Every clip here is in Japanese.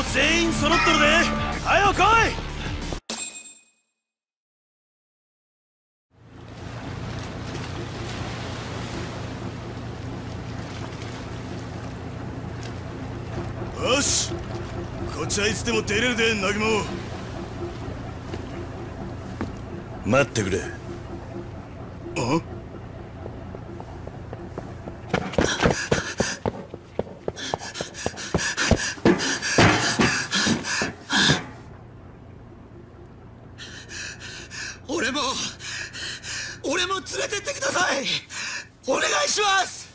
う全員揃っとるではよ来い！よしこっちはいつでも出れるでナギモ待ってくれ。あ俺も俺も連れてってくださいお願いします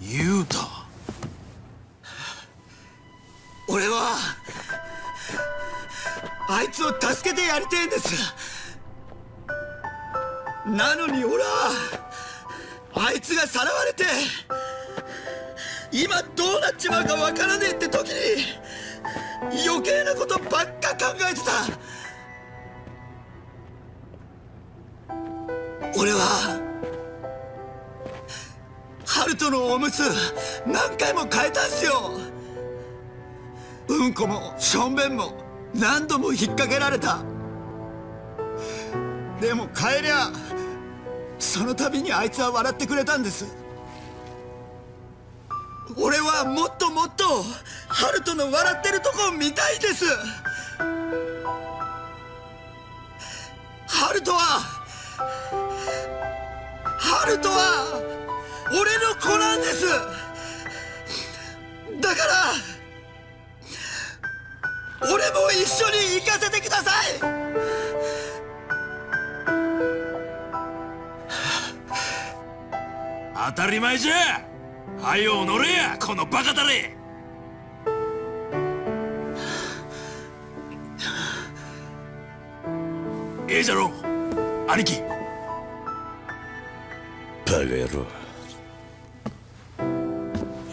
ユウタ俺はあいつを助けてやりてえんです。なのに俺はあいつがさらわれて今どうなっちまうかわからねえって時に余計なことばっか考えてた。俺はハルトのおむつ何回も変えたんすよ。うんこもしょんべんも何度も引っ掛けられた。でも帰りゃその度にあいつは笑ってくれたんです。俺はもっともっとハルトの笑ってるとこを見たいです。ハルトはハルトは俺の子なんです。だから俺も一緒に行かせてください！当たり前じゃ！はよ乗れや！このバカだれ！ええじゃろ兄貴。バカ野郎。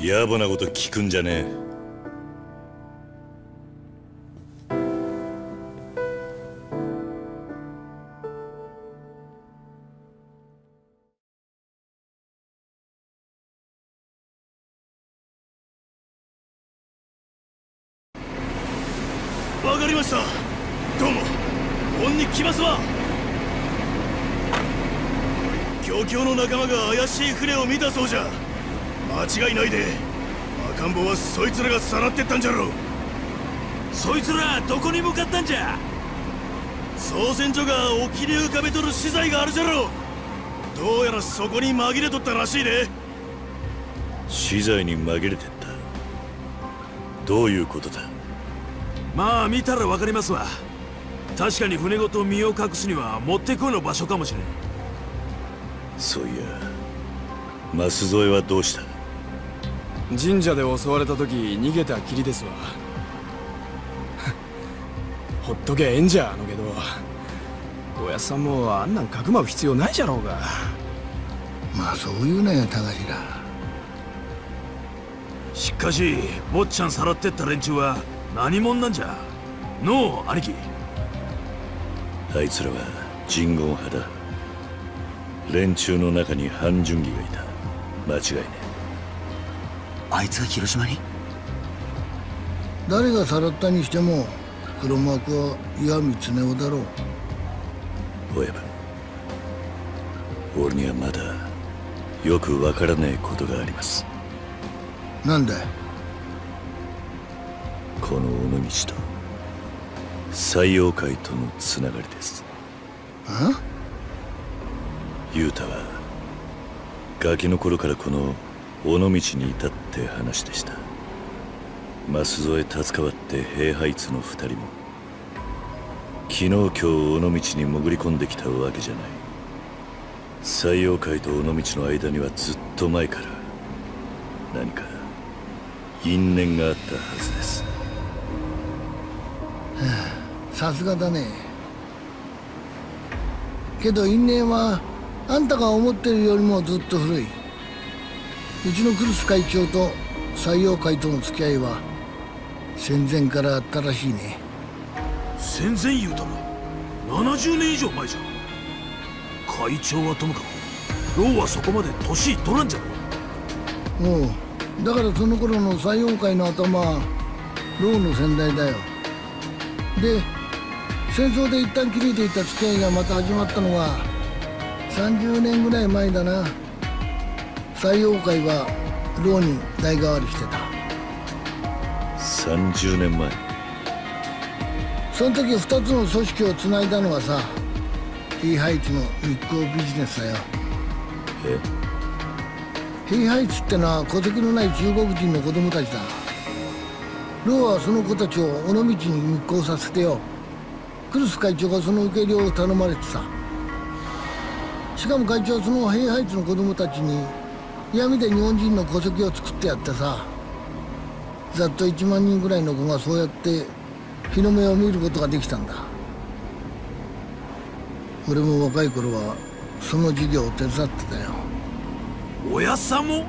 野暮なこと聞くんじゃねえわかりました。どうも。恩に来ますわ。漁協の仲間が怪しい船を見たそうじゃ。間違いないで。赤ん坊はそいつらがさらってったんじゃろう。そいつらどこに向かったんじゃ。操船所が沖に浮かべとる資材があるじゃろう。どうやらそこに紛れとったらしいで。資材に紛れてった。どういうことだまあ見たらわかりますわ。確かに船ごと身を隠すにはもってこいの場所かもしれん。そういや舛添はどうした？神社で襲われた時逃げたきりですわ。ほっとけええんじゃあのけど。おやっさんもあんなんかくまう必要ないじゃろうが。まあそういうね高頭しかし坊ちゃんさらってった連中は何者なんじゃ？のう兄貴あいつらは人言派だ。連中の中に半純義がいた。間違いねあいつが広島に？誰がさらったにしても黒幕は岩見恒夫だろう親分。俺にはまだよくわからねえことがあります。なんだい？この尾道と西洋会とのつながりです。あ？雄太はガキの頃からこの尾道にいたって話でした。舛添達川って平ハイツの二人も昨日今日尾道に潜り込んできたわけじゃない。西洋会と尾道の間にはずっと前から何か因縁があったはずですさすがだね。けど因縁はあんたが思ってるよりもずっと古い。うちのクルス会長と採用会との付き合いは戦前からあったらしいね。戦前言うたら70年以上前じゃ。会長はともかく老はそこまで年いっとらんじゃろ。おう。だからその頃の採用会の頭ローの先代だよで戦争で一旦切れていた付き合いがまた始まったのが30年ぐらい前だな。採用会はローに代替わりしてた。30年前。その時2つの組織をつないだのはさ T ハイツの密航ビジネスだよ。え？T ハイツってのは戸籍のない中国人の子供たちだローはその子たちを尾道に密航させてよ。クルス会長がその受け入れを頼まれてさ。しかも会長はそのヘイハイツの子供たちに闇で日本人の戸籍を作ってやってさ。ざっと1万人ぐらいの子がそうやって日の目を見ることができたんだ。俺も若い頃はその事業を手伝ってたよ。おやさんも？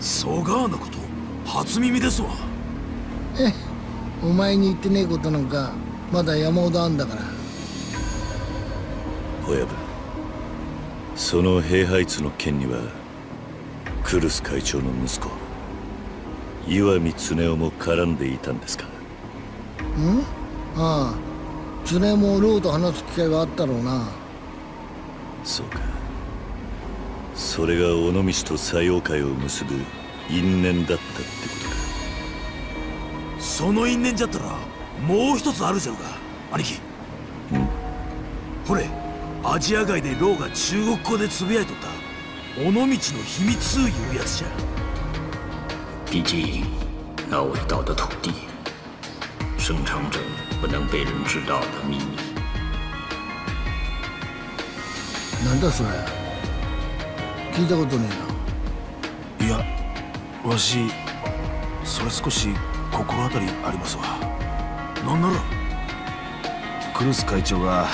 そがなこと初耳ですわ。お前に言ってねえことなんかまだ山ほどあんだから。親分その兵ハイツの件にはクルス会長の息子岩見恒夫も絡んでいたんですか？ん？ああ。常もローと話す機会はあったろうな。そうか。それが尾道と作用会を結ぶ因縁だったってことかその因縁じゃったらもう一つあるじゃろか兄貴。これアジア外でローが中国語でつぶやいとった尾道の秘密いうやつじゃ。毕竟那伟大的土地深藏着不能被人知道的秘密。なんだそれ。聞いたことねいやわしそれ少し心当たりありますわ。なんなら。クルス会長が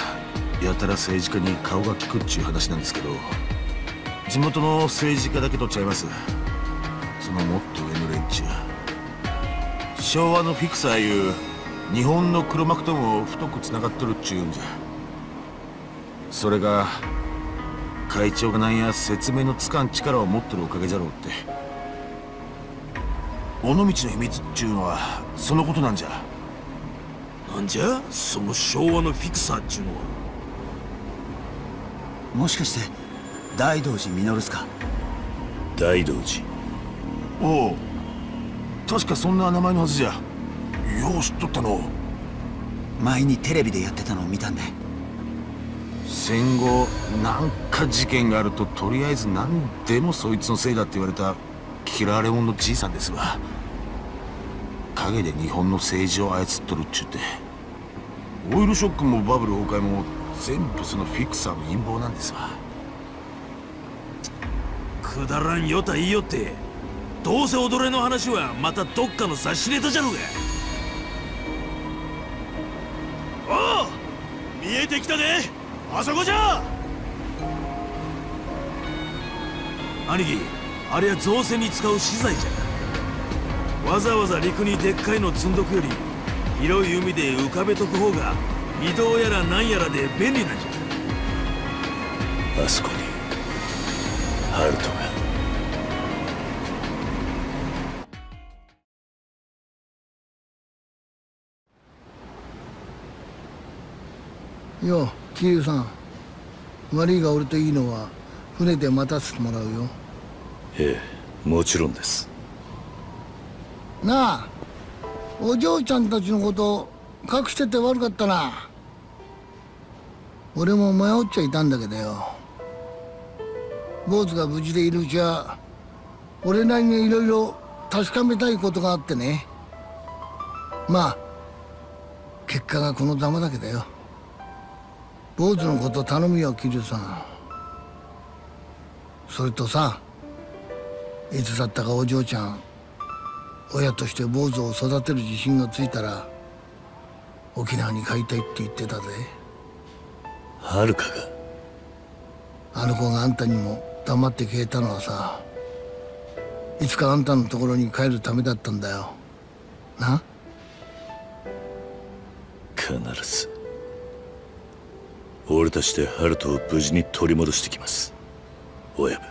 やたら政治家に顔が利くっちゅう話なんですけど地元の政治家だけとちゃいます。そのもっと上の連中。昭和のフィクサーいう日本の黒幕とも太くつながっとるっちゅうんじゃ。それが会長がなんや説明のつかん力を持ってるおかげじゃろうって。尾道の秘密っちゅうのはそのことなんじゃ。なんじゃ？その昭和のフィクサーっちゅうのは。もしかして大道寺実っすか？大道寺？おお確かそんな名前のはずじゃ。よう知っとったの。前にテレビでやってたのを見たんで。戦後なんか事件があるととりあえず何でもそいつのせいだって言われた嫌われ者のじいさんですわ陰で日本の政治を操っとるっちゅうてオイルショックもバブル崩壊も全部そのフィクサーの陰謀なんですわ。くだらんよた言いよってどうせ踊れの話はまたどっかの雑誌ネタじゃろうが。おお見えてきたで。あそこじゃ。兄貴あれは造船に使う資材じゃ。わざわざ陸にでっかいの積んどくより広い海で浮かべとく方が移動やらなんやらで便利なんじゃ。あそこにハルトが。よ桐生さん。悪いが俺といいのは船で待たせてもらうよええもちろんです。なあお嬢ちゃんたちのこと隠してて悪かったな。俺も迷っちゃいたんだけどよ。坊主が無事でいるうちは俺なりにいろいろ確かめたいことがあってね。まあ結果がこのざまだけどよ。坊主のこと頼むよ桐生さん。それとさいつだったかお嬢ちゃん親として坊主を育てる自信がついたら沖縄に帰りたいって言ってたぜ。はるかが。あの子があんたにも黙って消えたのはさいつかあんたのところに帰るためだったんだよ。な？必ず。俺たちでハルトを無事に取り戻してきます。親分